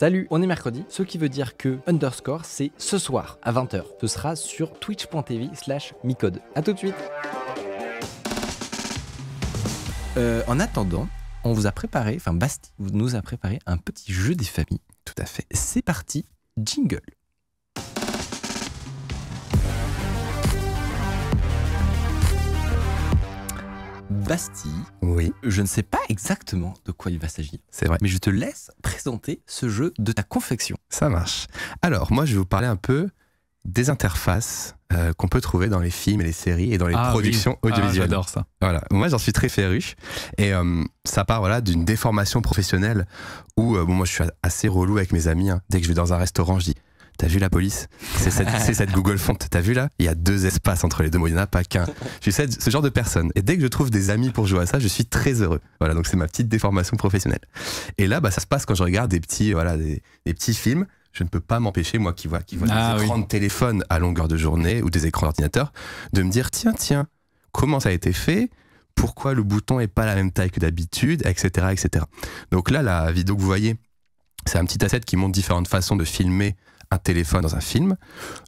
Salut, on est mercredi, ce qui veut dire que underscore c'est ce soir à 20h. Ce sera sur twitch.tv slash micode. A tout de suite Euh, En attendant, on vous a préparé, enfin Basti nous a préparé un petit jeu des familles. Tout à fait. C'est parti, jingle. Basti, Oui, je ne sais pas exactement de quoi il va s'agir, c'est vrai. mais je te laisse présenter ce jeu de ta confection. Ça marche. Alors, moi, je vais vous parler un peu des interfaces euh, qu'on peut trouver dans les films et les séries et dans les Ah, productions oui. Ah, audiovisuelles. J'adore ça. Voilà. Moi, j'en suis très féru. Et euh, ça part voilà, d'une déformation professionnelle où, euh, bon, moi, je suis assez relou avec mes amis. hein. Dès que je vais dans un restaurant, je dis T'as vu la police? C'est cette, Google Font. T'as vu là? Il y a deux espaces entre les deux mots. Il n'y en a pas qu'un. Je suis ce genre de personne. Et dès que je trouve des amis pour jouer à ça, je suis très heureux. Voilà, donc c'est ma petite déformation professionnelle. Et là, bah, ça se passe quand je regarde des petits, voilà, des, des petits films. Je ne peux pas m'empêcher, moi qui vois, qui vois Ah des oui. écrans de téléphone à longueur de journée ou des écrans d'ordinateur, de me dire tiens, tiens, comment ça a été fait? Pourquoi le bouton est pas la même taille que d'habitude, etc., etc. Donc là, la vidéo que vous voyez, c'est un petit asset qui montre différentes façons de filmer un téléphone dans un film.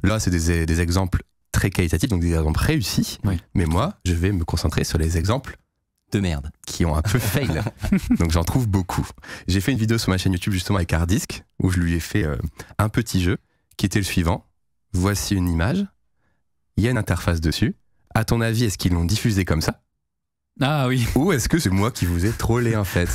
Là, c'est des, des exemples très qualitatifs, donc des exemples réussis. Oui. Mais moi, je vais me concentrer sur les exemples De merde. qui ont un peu fail. Donc j'en trouve beaucoup. J'ai fait une vidéo sur ma chaîne YouTube justement avec Hardisk où je lui ai fait euh, un petit jeu qui était le suivant. Voici une image. Il y a une interface dessus. À ton avis, est-ce qu'ils l'ont diffusé comme ça? Ah oui. ou est-ce que c'est moi qui vous ai trollé en fait?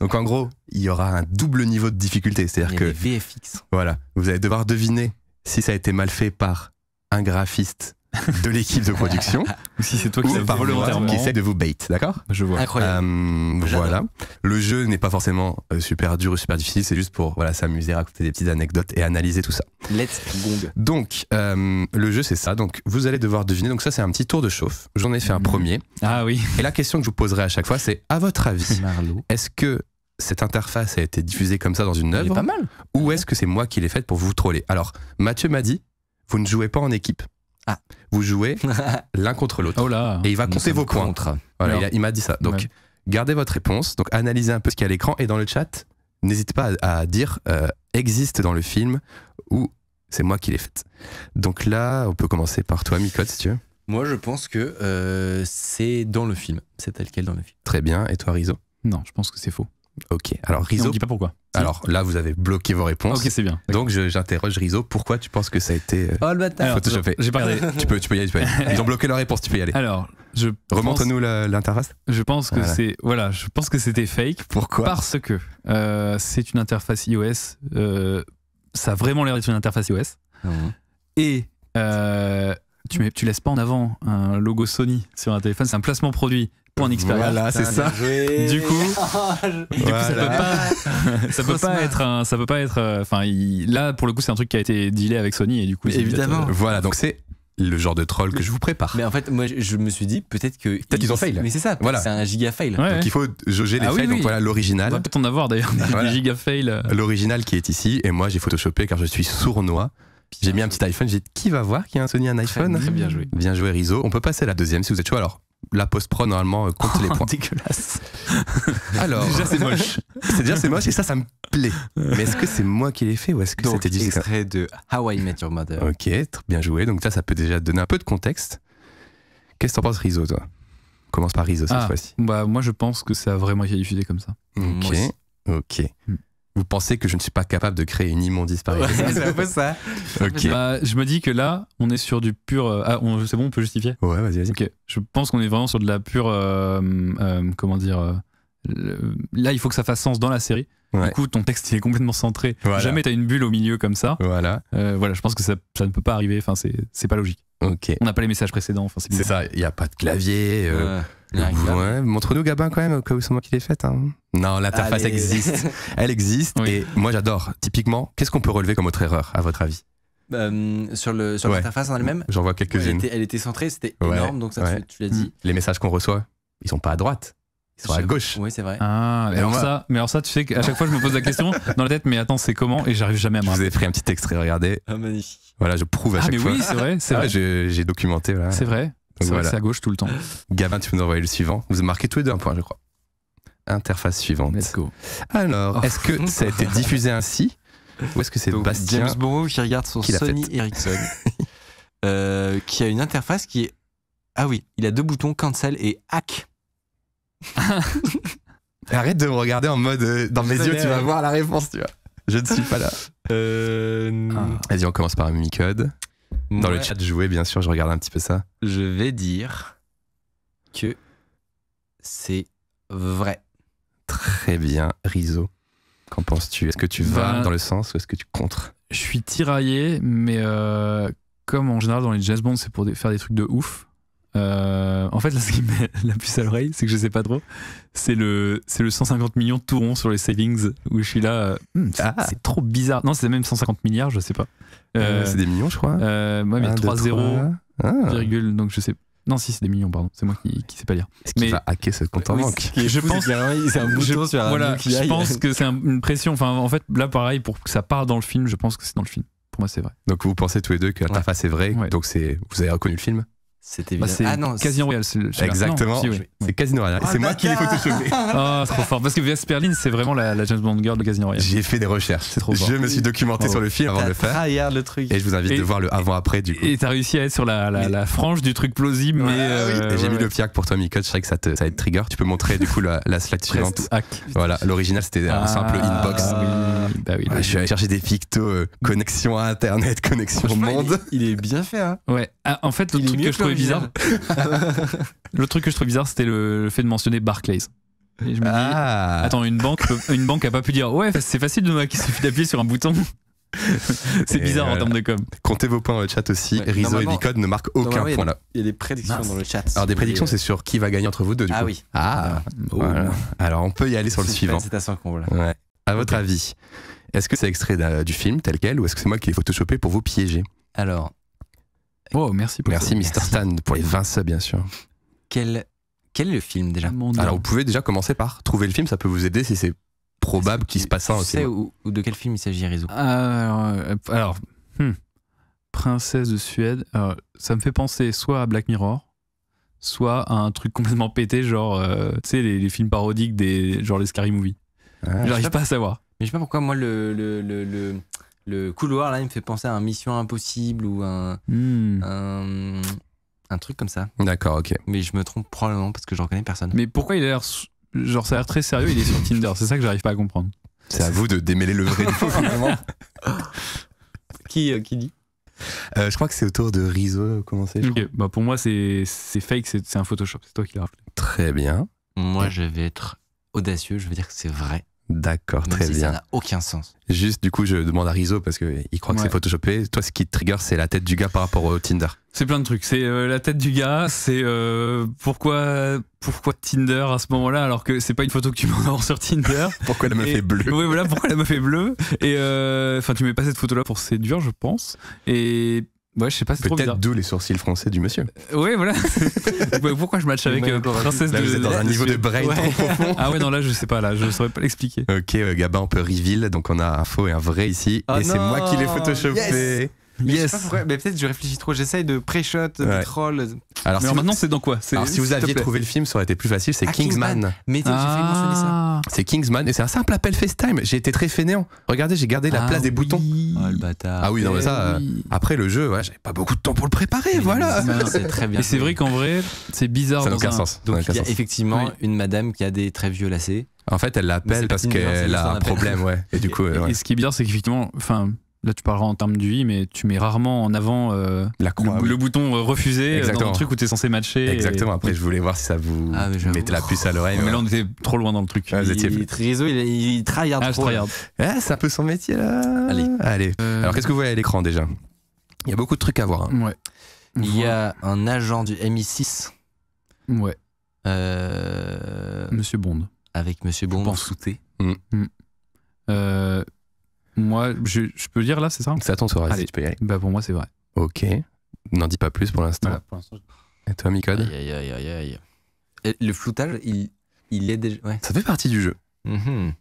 Donc en gros, il y aura un double niveau de difficulté. C'est-à-dire que des VFX. voilà, vous allez devoir deviner si ça a été mal fait par un graphiste de l'équipe de production Ou si c'est toi qui par qui essaie de vous bait, d'accord? Je vois. Incroyable. Euh, voilà. Le jeu n'est pas forcément euh, super dur ou super difficile, c'est juste pour voilà s'amuser, raconter des petites anecdotes et analyser tout ça. Let's gong. Donc euh, le jeu c'est ça. Donc vous allez devoir deviner. Donc ça c'est un petit tour de chauffe. J'en ai fait un Mhm. premier. Ah oui. Et la question que je vous poserai à chaque fois c'est à votre avis, est-ce que cette interface a été diffusée comme ça dans une œuvre pas mal. ou est-ce que c'est moi qui l'ai faite pour vous troller? Alors Mathieu m'a dit vous ne jouez pas en équipe. Ah. Vous jouez l'un contre l'autre. Oh là. Et il va compter vos points. Voilà, il, m'a dit ça. Donc, Ouais. gardez votre réponse. Donc, analysez un peu ce qu'il y a à l'écran. Et dans le chat, n'hésitez pas à, à dire euh, existe dans le film ou c'est moi qui l'ai faite. Donc là, on peut commencer par toi, Micode, si tu veux. Moi, je pense que euh, c'est dans le film. C'est tel quel dans le film. Très bien. Et toi, Rizo Non, je pense que c'est faux. Ok. Alors, Et on Rizo. dit pas pourquoi. Alors là, vous avez bloqué vos réponses. Ok, c'est bien. Donc, je- j'interroge Rizo. Pourquoi tu penses que ça a été euh, Oh le bâtard. Photoshopé J'ai pas regardé. tu, peux, tu peux y aller. Tu peux y aller. Ils ont bloqué leur réponse. Tu peux y aller. Alors, je la- l'interface. je pense que Voilà. c'est voilà, je pense que c'était fake Pourquoi parce que euh, c'est une interface iOS. euh, ça a vraiment l'air d'être une interface iOS Mhm. et euh, tu mets, tu laisses pas en avant un logo Sony sur un téléphone. C'est un placement produit un Xperia. Voilà, c'est ça. Du coup, Du coup, ça peut pas, ça peut pas être un, ça peut pas être, euh, enfin, là pour le coup c'est un truc qui a été dealé avec Sony et du coup Évidemment. Voilà. Donc, c'est le genre de troll que je vous prépare. Mais en fait, moi, je- me suis dit peut-être que. Peut-être qu'ils ont fail. Mais c'est ça. Voilà. C'est un giga fail. ouais, Donc ouais. il faut jauger les Ah oui. Donc oui. voilà On l'original. va peut-être en avoir d'ailleurs des, Voilà. giga fails. euh. L'original qui est ici. Et moi j'ai photoshopé car je suis sournois. J'ai mis un petit iPhone. J'ai dit qui va voir qu'il y a un Sony un iPhone Très bien joué. Bien joué Rizo. On peut passer à la deuxième si vous êtes chaud. Alors la post pro normalement euh, compte les points. Dégueulasse. Alors Déjà c'est moche. c'est déjà c'est moche et ça ça me plaît. Mais est-ce que c'est moi qui l'ai fait ou est-ce que Donc, c'était dit extrait de How I Met Your Mother. Ok, très bien joué. Donc ça ça peut déjà donner un peu de contexte. Qu'est-ce que t'en penses Rizo toi? Commence par Rizo cette Ah. fois-ci. Bah moi je pense que ça a vraiment été diffusé comme ça. Ok. Ok. Hmm. Vous pensez que je ne suis pas capable de créer une immondice par Ouais, c'est un peu ça. Ok. Bah, je me dis que là on est sur du pur. euh, Ah c'est bon on peut justifier. Ouais, vas-y, vas-y. Ok. Je pense qu'on est vraiment sur de la pure. euh, euh, comment dire. le- Là il faut que ça fasse sens dans la série. Ouais. Du coup ton texte il est complètement centré. Voilà. Jamais t'as une bulle au milieu comme ça. Voilà. Euh, voilà, je pense que ça, ça ne peut pas arriver. Enfin, c'est pas logique. Ok. On n'a pas les messages précédents. Enfin, c'est ça, il n'y a pas de clavier. euh, Ouais. Ouais, Montre-nous Gabin quand même, au cas où c'est moi qui l'ai faite. hein. Non, l'interface existe. Elle existe Oui. et moi j'adore. Typiquement, qu'est-ce qu'on peut relever comme autre erreur, à votre avis? Euh, sur le sur Ouais. l'interface en elle-même? J'en vois quelques-unes. elle était centrée, c'était Ouais, énorme, donc ça ouais. tu, tu l'as dit. Les messages qu'on reçoit, ils sont pas à droite, ils sont à gauche. Oui, c'est vrai. Ah, mais alors ça, mais alors ça, tu sais qu'à chaque fois, je me pose la question dans la tête, mais attends, c'est comment? Et j'arrive jamais à me Je vous ai pris un petit extrait, regardez. Ah, magnifique. Voilà, je prouve à Ah, chaque mais fois. oui, c'est vrai, c'est Ah, J'ai documenté. Voilà. C'est vrai. C'est vrai voilà. que c'est à gauche tout le temps. Gabin, tu peux nous envoyer le suivant. Vous marquez tous les deux un point, je crois. Interface suivante. Let's go. Alors, Oh. est-ce que ça a été diffusé ainsi Ou est-ce que c'est Bastien James Bond qui regarde son qui Sony. Ericsson, euh, qui a une interface qui est. Ah oui, il a deux boutons cancel et hack. Arrête de me regarder en mode euh, dans mes yeux, tu vas ouais. voir la réponse, tu vois. Je ne suis pas là. Euh, Ah. Vas-y, on commence par un mini-code. Dans moi, le chat joué, bien sûr, je regarde un petit peu ça. Je vais dire que c'est vrai. Très bien, Riso. Qu'en penses-tu? Est-ce que tu vas Bah- dans le sens ou est-ce que tu contres? Je suis tiraillé, mais euh, comme en général dans les James Bond, c'est pour faire des trucs de ouf. Euh, en fait, là, ce qui me met la puce à l'oreille, c'est que je sais pas trop. C'est le, c'est le 150 millions tout rond sur les savings où je suis là. euh, Hmm, c'est Ah. c'est trop bizarre. Non, c'est même 150 milliards, je sais pas. Euh, C'est des millions, je crois. euh, ouais, mais Un, deux, 3 0 trois. Ah. virgule, donc je sais. Non, si, c'est des millions, pardon. C'est moi qui, qui sais pas lire. Qu'il Mais- va hacker ce compte en Oui, banque ce Je pense- c'est un bouton Je- sur un voilà, UPI. je pense que c'est un- une pression. Enfin, en fait, là, pareil, pour que ça parte dans le film, je pense que c'est dans le film. Pour moi, c'est vrai. Donc vous pensez tous les deux que l'interface est vraie, Ouais. donc c'est vous avez reconnu le film C'était Bah, évident. c'est ah non, Casino Royale. c'est. Exactement. Non, si, oui. C'est Casino Royale. Et c'est moi qui l'ai photoshopé. Ah, trop fort. Parce que Vesperline, c'est vraiment la, la James Bond girl de Casino Royale. J'ai fait des recherches. C'est trop fort. Je me suis documenté Oh. sur le film avant de le faire. tryhard le truc. Et je vous invite Et- de voir le avant-après du coup. Et t'as réussi à être sur la, la, Mais- la frange du truc plausible, mais. Ah oui. euh, J'ai ouais, mis ouais. le piac pour toi, Micode. Je sais que ça, te, ça va être trigger. Tu peux montrer du coup la, la slide suivante. Voilà, l'original c'était un Ah, simple inbox. Bah oui. Ouais, je suis allé chercher des pictos, euh, connexion à internet, connexion au monde. Il est, il est bien fait, hein. Ouais. Ah, en fait, le truc que je trouvais bizarre, le truc que je trouvais bizarre, c'était le, le fait de mentionner Barclays. Et je me dis, Ah, attends, une banque, une banque a pas pu dire, ouais, c'est facile de il suffit d'appuyer sur un bouton. c'est bizarre en termes de com. comptez vos points dans le chat aussi. Ouais, Rizo et Micode ne marquent aucun point là. Il y a des prédictions Mince. dans le chat. Alors des prédictions, euh, c'est sur qui va gagner entre vous deux du Ah coup. oui. Ah, voilà. Alors on peut y aller sur le suivant. C'est à son comble. Ouais. À votre avis, est-ce que c'est extrait du film tel quel ou est-ce que c'est moi qui l'ai photoshopé pour vous piéger? Alors, Oh, merci pour Merci Mr. Stan pour les 20 subs bien sûr. quel, quel est le film déjà? Alors vous pouvez déjà commencer par trouver le film, ça peut vous aider si c'est probable qu'il se passe ça Tu aussi. sais où, où- de quel film il s'agit, Rizzo? Alors, euh, alors, hmm. Princesse de Suède, alors, ça me fait penser soit à Black Mirror, soit à un truc complètement pété, genre, euh, tu sais, les, les films parodiques des, genre les Scary Movie. Ah, J'arrive pas à savoir. Mais je sais pas pourquoi, moi, le, le, le, le, le couloir, là, il me fait penser à un Mission Impossible ou un, Hmm. un, un truc comme ça. D'accord, ok. Mais je me trompe probablement parce que je reconnais personne. Mais pourquoi il a l'air, genre, ça a l'air très sérieux, il est sur Tinder, c'est ça que j'arrive pas à comprendre. C'est à vous de démêler le vrai du faux finalement. Qui, euh, qui dit? Euh, je crois que c'est autour de Rizzo crois. Ok, bah pour moi, c'est c'est fake, c'est c'est un Photoshop, c'est toi qui l'as rajouté. Très bien. Moi, je vais être audacieux, je veux dire que c'est vrai. D'accord, très si ça bien. n'a aucun sens. Juste du coup, je demande à Rizzo parce qu'il croit que Ouais. c'est photoshopé. Toi, ce qui te trigger, c'est la tête du gars par rapport au Tinder. C'est plein de trucs. C'est euh, la tête du gars, c'est euh, pourquoi, pourquoi Tinder à ce moment-là alors que c'est pas une photo que tu m'envoies sur Tinder. Pourquoi la meuf Et- est bleue Oui, voilà, pourquoi la meuf est bleue. Et euh, enfin, tu mets pas cette photo-là pour séduire, je pense. Et ouais, je sais pas, c'est trop bizarre. Peut-être d'où les sourcils français du monsieur. Ouais, voilà. Pourquoi je match avec euh, encore un Princesse Là, de. vous êtes dans un niveau de brain Ouais. trop profond. Ah ouais, non, là, je sais pas, là, je saurais pas l'expliquer. Ok, euh, Gabin, on peut reveal. Donc, on a un faux et un vrai ici. Oh et c'est moi qui l'ai photoshopé. yes. Mais je sais Yes. pas pourquoi, mais peut-être je réfléchis trop. J'essaye de pré-shot, de Ouais. troll. Alors, si vous, maintenant, c'est dans quoi? Alors, si vous aviez trouvé le film, ça aurait été plus facile. C'est Ah, Kingsman. Kingsman. Mais. Ah. C'est Kingsman. Et c'est un simple appel FaceTime. J'ai été très fainéant. Regardez, j'ai gardé la Ah place des boutons. Oh le bâtard. Ah oui, non, mais ça. euh, oui. Après le jeu, ouais, j'avais pas beaucoup de temps pour le préparer. Voilà. C'est très bien. Et c'est vrai qu'en vrai, c'est bizarre. Ça n'a dans aucun un- sens. Donc il y a effectivement Oui. une madame qui a des très vieux lacets. En fait, elle l'appelle parce qu'elle a un problème, ouais. Et du coup, euh. Et ce qui est bizarre, c'est qu'effectivement, enfin, là tu parleras en termes du i, mais tu mets rarement en avant euh, la le, croix. oui. le bouton euh, refuser euh, dans Exactement. le truc où t'es censé matcher. et- Exactement. Après, je voulais voir si ça vous Ah, mettait la puce à l'oreille. Mais là, on était trop loin dans le truc. Ouais, vous étiez- Il, Rizzo, il, il tryhard Ah, je trop. Ah, c'est un peu son métier là. Allez. Allez. Euh, Alors, qu'est-ce que vous voyez à l'écran déjà? Il y a beaucoup de trucs à voir. hein. Ouais. Il y a un agent du MI6 Ouais, euh, Monsieur Bond. avec Monsieur Bond pense. sous-té. Euh, moi, je, je peux dire là, c'est ça C'est à ton tour, vas-y, Allez. tu peux y aller. Bah pour moi, c'est vrai. Ok. N'en dis pas plus pour l'instant. Voilà. Et toi, Micode Aïe, aïe, aïe, aïe, aïe. Et le floutage, il, il est déjà. Ouais. Ça fait partie du jeu. Mhm.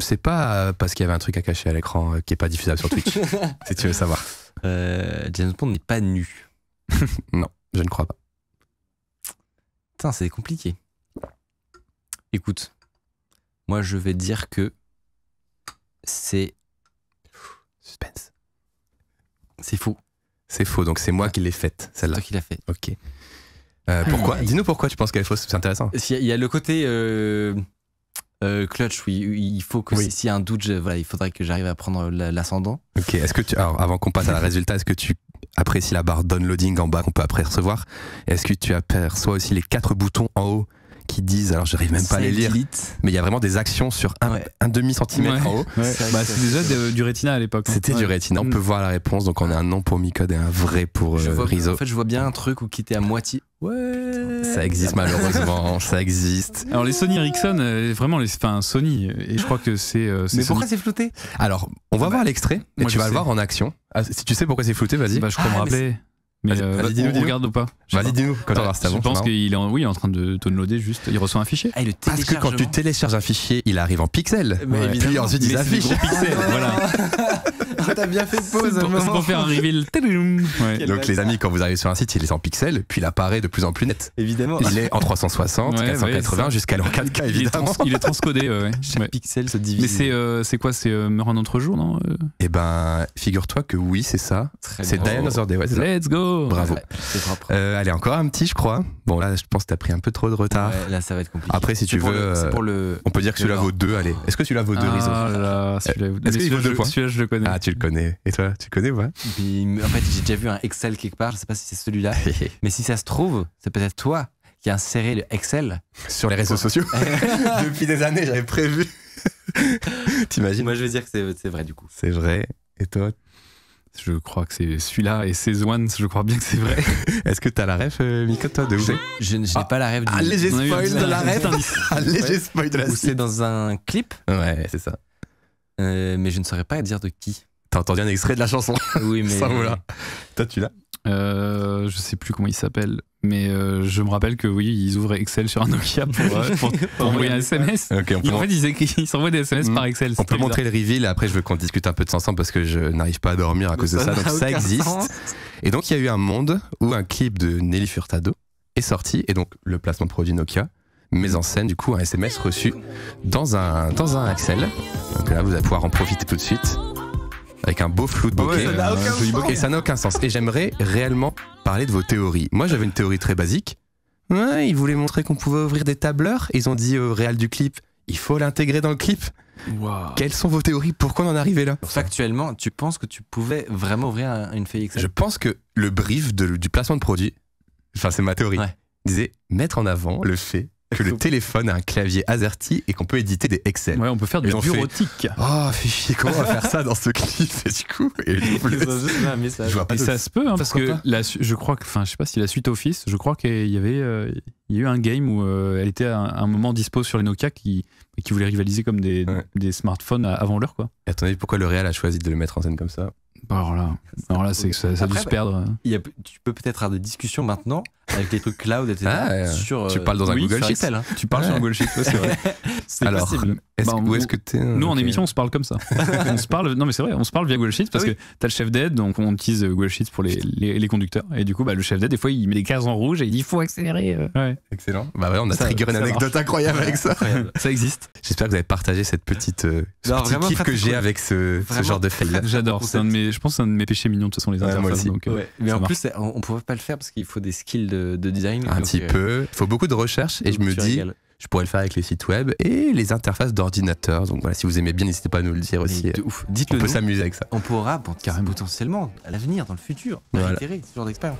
C'est pas parce qu'il y avait un truc à cacher à l'écran euh, qui est pas diffusable sur Twitch, si tu veux savoir. Euh, James Bond n'est pas nu. Je ne crois pas. Putain, c'est compliqué. Écoute, moi je vais dire que C'est Suspense. c'est fou. C'est faux, donc c'est moi qui l'ai faite, C'est celle-là. toi qui l'as fait. Ok. Euh, pourquoi. Dis-nous pourquoi tu penses qu'elle est fausse, c'est intéressant. Il y, a- le côté euh, euh, clutch, oui. Il faut que Oui. si- s'il y a un doute, je- voilà, il faudrait que j'arrive à prendre la- l'ascendant. Ok, est-ce que tu. Alors, avant qu'on passe à la résultat, est-ce que tu apprécies la barre downloading en bas qu'on peut après recevoir? Est-ce que tu aperçois aussi les quatre boutons en haut qui disent, alors j'arrive même pas à les lire, mais il y a vraiment des actions sur un, Ouais. un demi-centimètre Ouais. en haut Ouais. Bah, c'est déjà de- du rétina à l'époque. hein. C'était du rétina. On Mm. peut voir la réponse, donc on a un non pour Micode et un vrai pour euh, en fait, je vois bien un truc où qui était à moitié. Ouais. Ça existe malheureusement, ça existe. Alors les Sony Ericsson, euh, vraiment, les, enfin Sony, et je crois que c'est. euh, Mais Sony- pourquoi c'est flouté? Alors, on va Bah, voir l'extrait et tu vas le voir en action. Ah, si tu sais pourquoi c'est flouté, vas-y. Bah, je crois Ah, me mais rappeler. Mais Vas-y, euh, vas-y, dis-nous, on dis-nous. regarde ou pas Vas-y, dis-nous quand on Je bon, pense qu'il est, en, oui, il est en train de downloader juste. Il reçoit un fichier. Ah, Parce que quand tu télécharges un fichier, il arrive en pixels. Mais Ouais. Puis ensuite, il Mais des s'affiche. voilà. T'as bien fait de pause. C'est pour, pour faire un reveal. Ouais. Donc les amis, quand vous arrivez sur un site, il est en pixels, puis il apparaît de plus en plus net. Évidemment. Il est en 360, Ouais, 480 ouais, jusqu'à en 4K Il est, évidemment. trans- il est transcodé. Chaque Ouais. pixel se divise. Mais c'est euh, quoi? C'est euh, Meurt un autre jour, non Euh, Eh ben, figure-toi que oui, c'est ça. C'est c'est ça. Let's go Bravo. Euh, allez, encore un petit, je crois. Bon, là, je pense que t'as pris un peu trop de retard. Ouais, là, ça va être compliqué. Après, si tu pour veux, le- c'est euh, pour le. On peut dire que celui-là vaut 2, allez. Est-ce que celui-là vaut 2, Rizzo Ah là là, celui-là. Est-ce mais qu'il celui-là, vaut deux points Celui-là, je le connais. Ah, tu le connais. Et toi, tu connais, ouais Puis, en fait, j'ai déjà vu un Excel quelque part. Je sais pas si c'est celui-là. Mais si ça se trouve, c'est peut-être toi qui a inséré le Excel. Sur les réseaux sociaux. Depuis des années, j'avais prévu. T'imagines? Moi, je vais dire que c'est- vrai du coup. C'est vrai. Et toi, Je crois que c'est celui-là et c'est One, je crois bien que c'est vrai. est-ce que t'as la ref, euh, Mika, toi, de où Je, n'ai Ah, pas la rêve du. Un léger On a eu un spoil petit- de la ref. Un léger spoil de la Ou c'est dans un clip, Ouais, c'est ça. euh, mais je ne saurais pas dire de qui. T'as entendu un extrait de la chanson Oui, mais. Ça, voilà. Toi, tu l'as Euh, je sais plus comment il s'appelle, mais euh, je me rappelle que oui, ils ouvraient Excel sur un Nokia pour, euh, pour, pour envoyer un SMS. Ok, on peut, en fait, ils, s'envoient des SMS Mm. par Excel. on peut bizarre. montrer le reveal. Après, je veux qu'on discute un peu de ça ensemble parce que je n'arrive pas à dormir à cause de ça. Donc, ça existe. sens. Et donc, il y a eu un monde où un clip de Nelly Furtado est sorti. Et donc, le placement de produit Nokia met en scène, du coup, un SMS reçu dans un, dans un Excel. Donc là, vous allez pouvoir en profiter tout de suite. Avec un beau flou de bokeh. ça n'a aucun Un joli sens. bokeh. Ça n'a aucun sens. Et j'aimerais réellement parler de vos théories. Moi, j'avais une théorie très basique. Ouais, ils voulaient montrer qu'on pouvait ouvrir des tableurs. Ils ont dit au réal du clip, il faut l'intégrer dans le clip. Quelles sont vos théories? Pourquoi on en est arrivé là? Factuellement, tu penses que tu pouvais vraiment ouvrir un- une feuille Excel? Je pense que le brief de- du placement de produit, enfin c'est ma théorie, Ouais. disait mettre en avant le fait que le téléphone a un clavier AZERTY et qu'on peut éditer des Excel. Ouais, on peut faire du ont fait- bureautique. Oh, chier, comment on va faire ça dans ce clip Et du coup, et je vois pas Et de- ça se peut, hein, parce que la, su- je crois que, enfin, je sais pas si la suite Office, je crois qu'il y avait, euh, il y a eu un game où euh, elle était à un, à un moment dispo sur les Nokia qui, qui voulait rivaliser comme des, Ouais. des smartphones à- avant l'heure, quoi. Et à ton avis, pourquoi le Real a choisi de le mettre en scène comme ça? Alors là, alors là, c'est que ça, ça a dû se perdre. Y a- tu peux peut-être avoir des discussions maintenant avec les trucs cloud, etc. Ah, euh, sur, tu euh, parles dans un oui, Google Sheet. Excel, hein. Tu parles Ouais. sur un Google Sheet, ouais, c'est vrai. C'est Alors, Bah, où est-ce que t'es Nous, en émission, on se parle comme ça. on se parle, non mais c'est vrai, on se parle via Google Sheets parce Ah oui. que t'as le chef d'aide, donc on utilise euh, Google Sheets pour les, les, les conducteurs. Et du coup, bah, le chef d'aide, des fois, il met des cases en rouge et il dit il faut accélérer. euh. Ouais, Excellent. Bah ouais, on a Ça- trigger une ça anecdote incroyable avec ça. Ça existe. J'espère que vous avez partagé cette petite euh, que j'ai avec ce, genre de fail. J'adore. C'est un de mes, je pense que c'est un de mes péchés mignons de toute façon les interfaces. donc, euh. Mais en marche. plus, on, on pouvait pas le faire parce qu'il faut des skills de, de design. Un donc, petit euh, peu. Il faut beaucoup de recherche et je me dis, régales. je pourrais le faire avec les sites web et les interfaces d'ordinateur. Donc voilà, si vous aimez bien, n'hésitez pas à nous le dire aussi. De ouf. On Dites-le peut s'amuser avec ça. On pourra, bon, potentiellement, à l'avenir, dans le futur, Voilà. réitérer ce genre d'expérience.